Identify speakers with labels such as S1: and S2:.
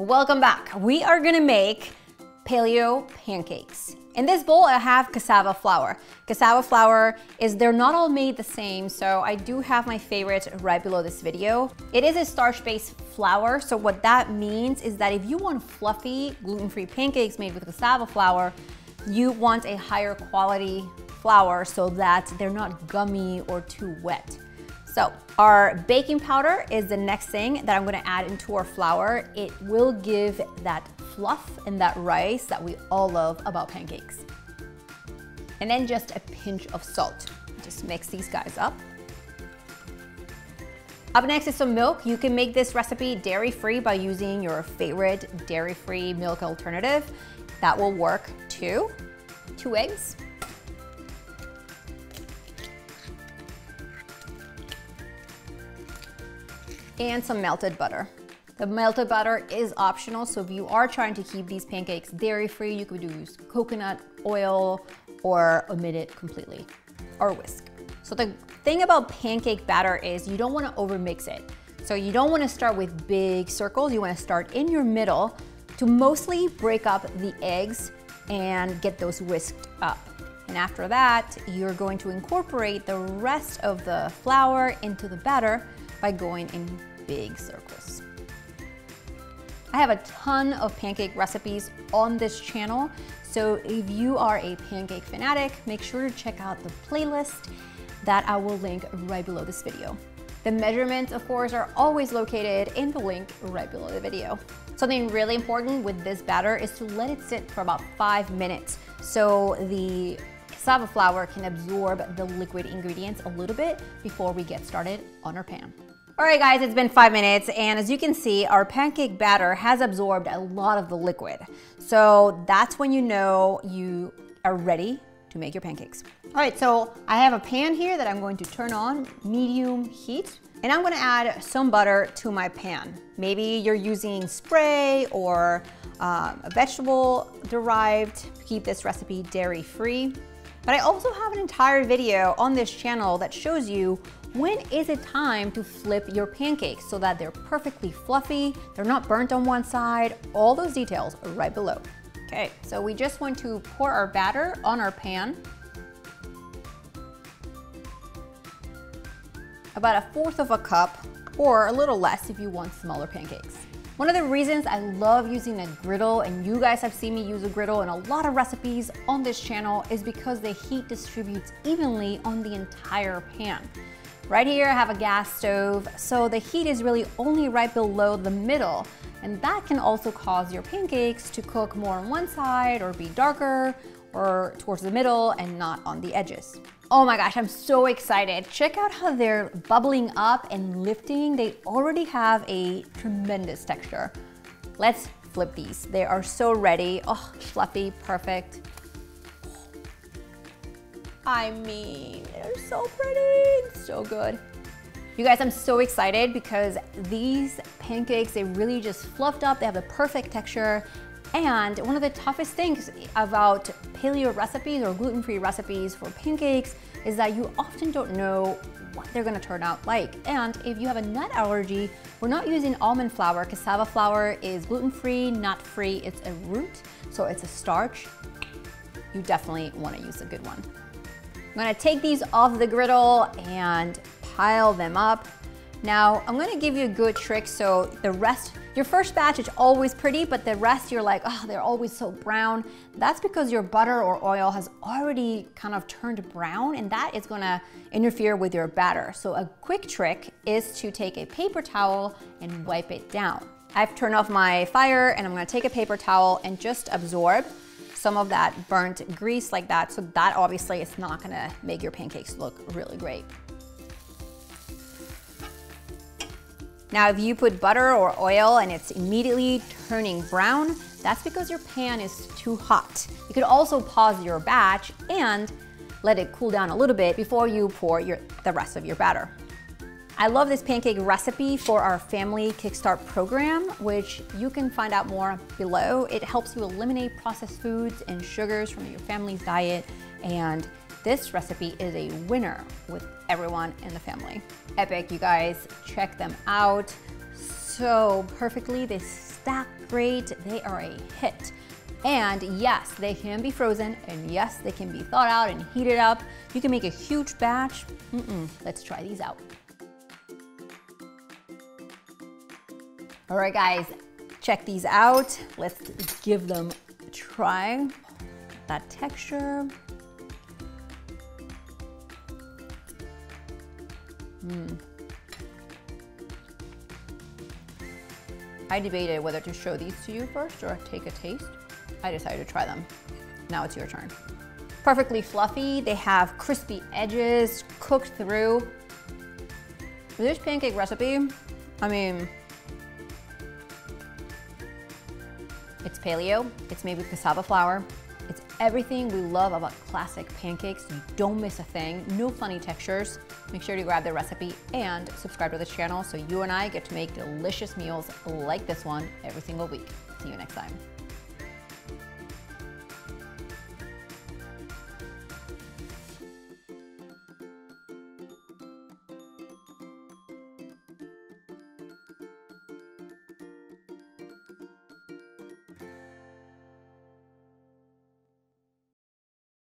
S1: Welcome back. We are gonna make paleo pancakes. In this bowl, I have cassava flour. Cassava flour is, they're not all made the same, so I do have my favorite right below this video. It is a starch-based flour, so what that means is that if you want fluffy, gluten-free pancakes made with cassava flour, you want a higher quality flour so that they're not gummy or too wet. So our baking powder is the next thing that I'm gonna add into our flour. It will give that fluff and that rice that we all love about pancakes. And then just a pinch of salt. Just mix these guys up. Up next is some milk. You can make this recipe dairy-free by using your favorite dairy-free milk alternative. That will work too. Two eggs, and some melted butter. The melted butter is optional, so if you are trying to keep these pancakes dairy-free, you could use coconut oil or omit it completely, or whisk. So the thing about pancake batter is you don't wanna overmix it. So you don't wanna start with big circles, you wanna start in your middle to mostly break up the eggs and get those whisked up. And after that, you're going to incorporate the rest of the flour into the batter by going in big circles. I have a ton of pancake recipes on this channel, so if you are a pancake fanatic, make sure to check out the playlist that I will link right below this video. The measurements, of course, are always located in the link right below the video. Something really important with this batter is to let it sit for about five minutes so the cassava flour can absorb the liquid ingredients a little bit before we get started on our pan. All right guys, it's been five minutes and as you can see, our pancake batter has absorbed a lot of the liquid. So that's when you know you are ready to make your pancakes. All right, so I have a pan here that I'm going to turn on medium heat and I'm gonna add some butter to my pan. Maybe you're using spray or uh, a vegetable derived to keep this recipe dairy free. But I also have an entire video on this channel that shows you when is it time to flip your pancakes so that they're perfectly fluffy, they're not burnt on one side, all those details are right below. Okay, so we just want to pour our batter on our pan. About a fourth of a cup or a little less if you want smaller pancakes. One of the reasons I love using a griddle, and you guys have seen me use a griddle in a lot of recipes on this channel, is because the heat distributes evenly on the entire pan. Right here I have a gas stove, so the heat is really only right below the middle, and that can also cause your pancakes to cook more on one side or be darker or towards the middle and not on the edges. Oh my gosh, I'm so excited. Check out how they're bubbling up and lifting. They already have a tremendous texture. Let's flip these. They are so ready. Oh, fluffy, perfect. I mean, they're so pretty, so good. You guys, I'm so excited because these pancakes, they really just fluffed up. They have the perfect texture and one of the toughest things about paleo recipes or gluten-free recipes for pancakes is that you often don't know what they're gonna turn out like. And if you have a nut allergy, we're not using almond flour. Cassava flour is gluten-free, nut-free. It's a root, so it's a starch. You definitely wanna use a good one. I'm gonna take these off the griddle and pile them up. Now, I'm gonna give you a good trick so the rest your first batch is always pretty, but the rest you're like, oh, they're always so brown. That's because your butter or oil has already kind of turned brown and that is gonna interfere with your batter. So a quick trick is to take a paper towel and wipe it down. I've turned off my fire and I'm gonna take a paper towel and just absorb some of that burnt grease like that. So that obviously is not gonna make your pancakes look really great. Now, if you put butter or oil and it's immediately turning brown, that's because your pan is too hot. You could also pause your batch and let it cool down a little bit before you pour your, the rest of your batter. I love this pancake recipe for our family Kickstart program, which you can find out more below. It helps you eliminate processed foods and sugars from your family's diet and this recipe is a winner with everyone in the family. Epic, you guys, check them out. So perfectly, they stack great. They are a hit. And yes, they can be frozen, and yes, they can be thawed out and heated up. You can make a huge batch. Mm -mm. Let's try these out. All right, guys, check these out. Let's give them a try. That texture. Mm. I debated whether to show these to you first or take a taste. I decided to try them. Now it's your turn. Perfectly fluffy. They have crispy edges, cooked through. This pancake recipe, I mean, it's paleo, it's made with cassava flour, it's everything we love about classic pancakes. You don't miss a thing, no funny textures. Make sure to grab the recipe and subscribe to the channel so you and I get to make delicious meals like this one every single week. See you next time.